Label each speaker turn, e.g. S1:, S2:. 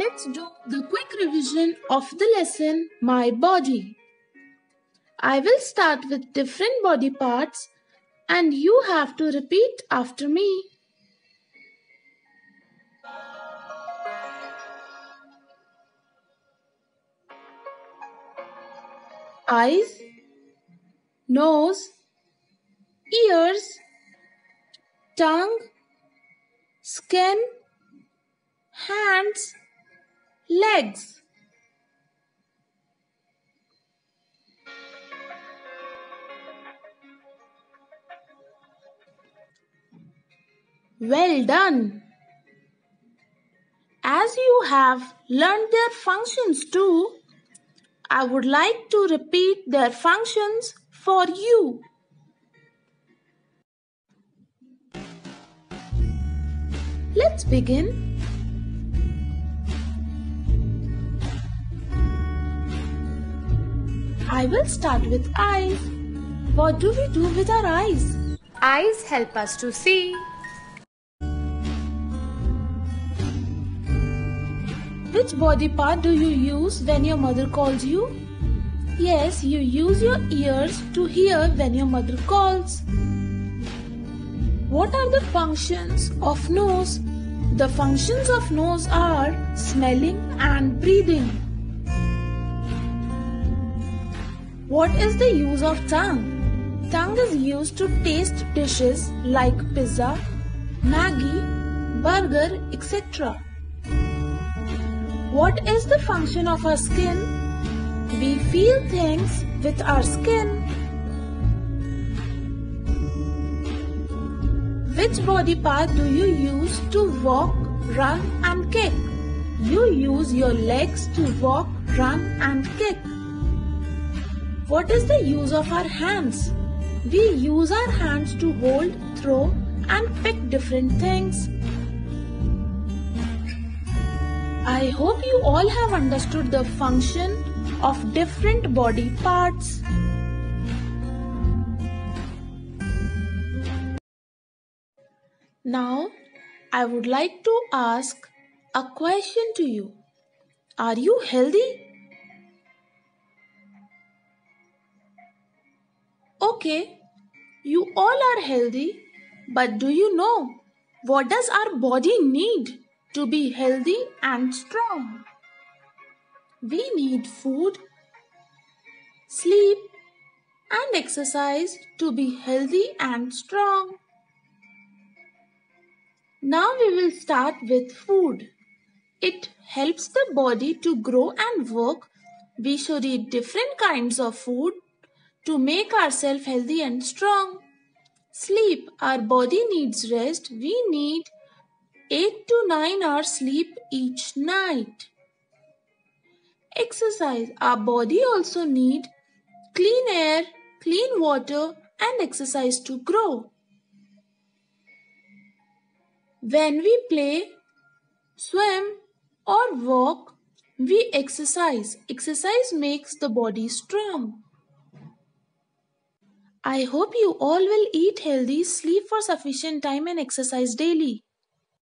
S1: Let's do the quick revision of the lesson My Body. I will start with different body parts and you have to repeat after me. Eyes, nose, ears, tongue, skin, hands, legs. Well done! As you have learned their functions too, I would like to repeat their functions for you. Let's begin. I will start with eyes. What do we do with our eyes?
S2: Eyes help us to see.
S1: Which body part do you use when your mother calls you? Yes, you use your ears to hear when your mother calls. What are the functions of nose? The functions of nose are smelling and breathing. What is the use of tongue? Tongue is used to taste dishes like pizza, Maggi, burger, etc. What is the function of our skin? We feel things with our skin. Which body part do you use to walk, run and kick? You use your legs to walk, run and kick. What is the use of our hands? We use our hands to hold, throw and pick different things. I hope you all have understood the function of different body parts. Now, I would like to ask a question to you. Are you healthy? Okay, you all are healthy, but do you know what does our body need to be healthy and strong? We need food, sleep, and exercise to be healthy and strong. Now we will start with food. It helps the body to grow and work. We should eat different kinds of food to make ourselves healthy and strong. Sleep. Our body needs rest. We need 8 to 9 hours sleep each night. Exercise. Our body also need clean air, clean water and exercise to grow. When we play, swim or walk, we exercise. Exercise makes the body strong. I hope you all will eat healthy, sleep for sufficient time and exercise daily.